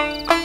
Bye.